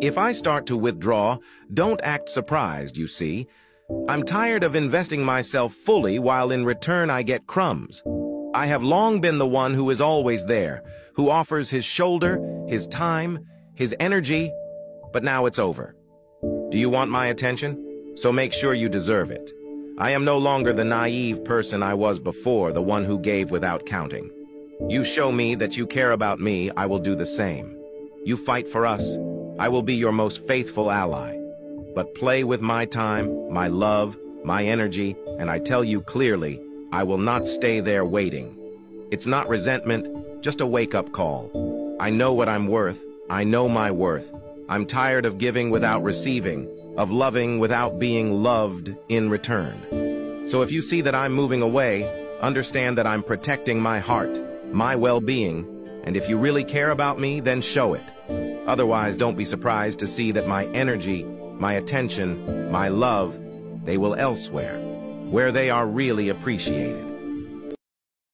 If I start to withdraw, don't act surprised, you see. I'm tired of investing myself fully while in return I get crumbs. I have long been the one who is always there, who offers his shoulder, his time, his energy, but now it's over. Do you want my attention? So make sure you deserve it. I am no longer the naive person I was before, the one who gave without counting. You show me that you care about me, I will do the same. You fight for us, I will be your most faithful ally. But play with my time, my love, my energy, and I tell you clearly, I will not stay there waiting. It's not resentment, just a wake-up call. I know what I'm worth. I know my worth. I'm tired of giving without receiving, of loving without being loved in return. So if you see that I'm moving away, understand that I'm protecting my heart, my well-being, and if you really care about me, then show it. Otherwise, don't be surprised to see that my energy, my attention, my love, they will elsewhere, where they are really appreciated.